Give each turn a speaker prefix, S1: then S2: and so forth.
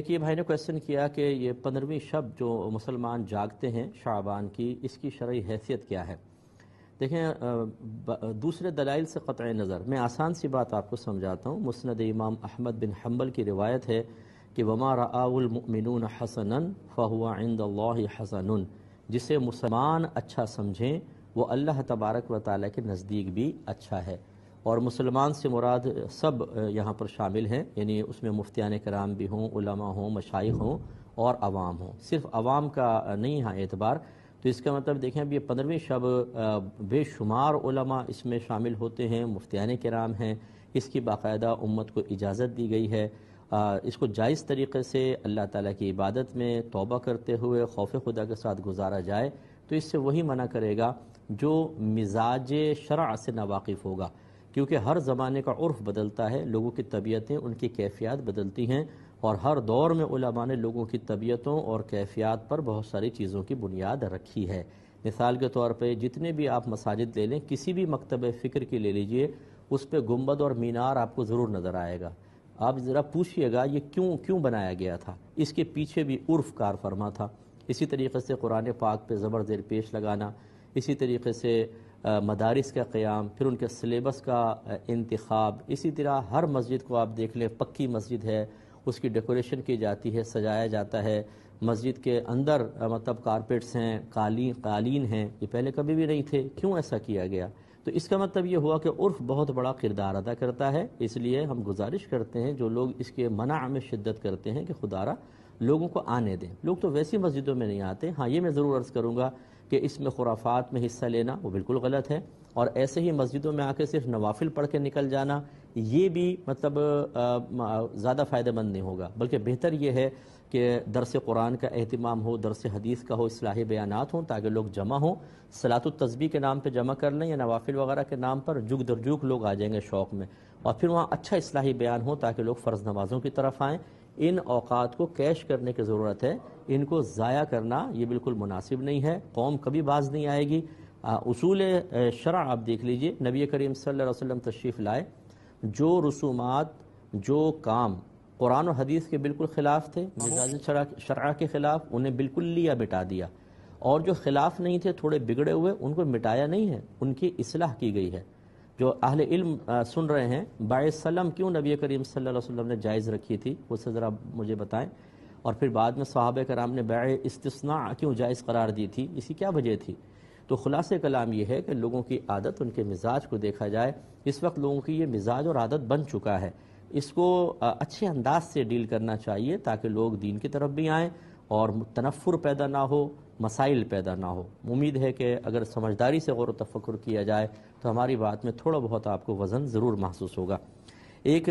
S1: देखिए भाई ने क्वेश्चन किया कि ये पंद्रहवीं शब जो मुसलमान जागते हैं शाबान की, इसकी शरय हैसियत क्या है? देखें दूसरे दलाइल से क़त नज़र। मैं आसान सी बात आपको समझाता हूँ। मुस्ंद इमाम अहमद बिन हम्बल की रिवायत है कि वमा रआउलमिन हसन फ़हुआ हसन जिसे मुसलमान अच्छा समझें, वो अल्लाह तबारक व ताली के नज़दीक भी अच्छा है। और मुसलमान से मुराद सब यहाँ पर शामिल हैं। यानी उसमें मुफ्तियान कराम भी हों, उलमा हों मशाइ हों और आवाम हों। सिर्फ़ आवाम का नहीं यहाँ एतबार। तो इसका मतलब देखें, अब ये पंद्रहवीं शब बेशुमार उलमा इसमें शामिल होते हैं, मुफ्तियान कराम हैं। इसकी बाकायदा उम्मत को इजाज़त दी गई है। इसको जायज़ तरीके से अल्लाह ताला की इबादत में तौबा करते हुए खौफ खुदा के साथ गुजारा जाए तो इससे वही मना करेगा जो मिजाज शरा से नावाकिफ़ होगा। क्योंकि हर ज़माने का उर्फ़ बदलता है, लोगों की तबीयतें उनकी कैफियत बदलती हैं और हर दौर में उलमा ने लोगों की तबीयतों और कैफियत पर बहुत सारी चीज़ों की बुनियाद रखी है। मिसाल के तौर पर जितने भी आप मसाजिद ले लें, किसी भी मकतब फ़िक्र की ले लीजिए, उस पर गुंबद और मीनार आपको ज़रूर नज़र आएगा। आप ज़रा पूछिएगा, ये क्यों क्यों बनाया गया था? इसके पीछे भी उर्फ़ कार फरमा था। इसी तरीके से कुरान पाक पे ज़बर ज़ेर पेश लगाना, इसी तरीके से मदारस का क़्याम, फिर उनके सिलेबस का इंतखब। इसी तरह हर मस्जिद को आप देख लें, पक्की मस्जिद है, उसकी डेकोरेशन की जाती है, सजाया जाता है। मस्जिद के अंदर मतलब कारपेट्स हैं कालीन कालीन हैं, ये पहले कभी भी नहीं थे, क्यों ऐसा किया गया? तो इसका मतलब ये हुआ कि उर्फ़ बहुत बड़ा किरदार अदा करता है, इसलिए हम गुजारिश करते हैं, जो लोग इसके मना में शिद्दत करते हैं कि खुदारा लोगों को आने दें। लोग तो वैसी मस्जिदों में नहीं आते। हाँ ये मैं ज़रूर अर्ज़ करूँगा कि इसमें खुराफात में हिस्सा लेना वो बिल्कुल गलत है। और ऐसे ही मस्जिदों में आके सिर्फ़ नवाफिल पढ़ के निकल जाना, ये भी मतलब ज़्यादा फ़ायदेमंद नहीं होगा। बल्कि बेहतर ये है कि दरस कुरान का अहतमाम हो, दरस हदीस का हो असलाही बयान हों, ताकि लोग जमा हों। सलात तस्बी के नाम पर जमा कर लें या नवाफिल वगैरह के नाम पर जुग दर जुग लोग आ जाएँगे शौक़ में। और फिर वहाँ अच्छा असलाही बयान हो, ताकि लोग फ़र्ज़ नमाज़ों की तरफ़ आएँ। इन अवकात को कैश करने की ज़रूरत है। इनको ज़ाया करना ये बिल्कुल मुनासिब नहीं है। कौम कभी बाज नहीं आएगी। उसूल शरा आप देख लीजिए। नबी करीम सल्लल्लाहु अलैहि वसल्लम तशरीफ़ लाए। जो रसूमात, जो काम कुरान और हदीस के बिल्कुल ख़िलाफ़ थे, मिजाज शरा के ख़िलाफ़, उन्हें बिल्कुल लिया मिटा दिया। और जो ख़िलाफ़ नहीं थे, थोड़े बिगड़े हुए, उनको मिटाया नहीं है। उनकी असलाह की गई है। जो अहल इल्म सुन रहे हैं बासलम क्यों नबी करीम सल्लल्लाहु अलैहि वसल्लम ने जायज़ रखी थी? उससे ज़रा मुझे बताएँ। और फिर बाद में सहाब कराम ने बैय इस्तना क्यों जायज़ करार दी थी? इसकी क्या वजह थी? तो खुलास कलाम यह है कि लोगों की आदत, उनके मिजाज को देखा जाए, इस वक्त लोगों की ये मिजाज और आदत बन चुका है। इसको अच्छे अंदाज से डील करना चाहिए ताकि लोग दीन की तरफ़ भी आएँ और तनफ़ुर पैदा ना हो, मसाइल पैदा ना हो। उम्मीद है कि अगर समझदारी से गौर तफक्र किया जाए तो हमारी बात में थोड़ा बहुत आपको वज़न ज़रूर महसूस होगा। एक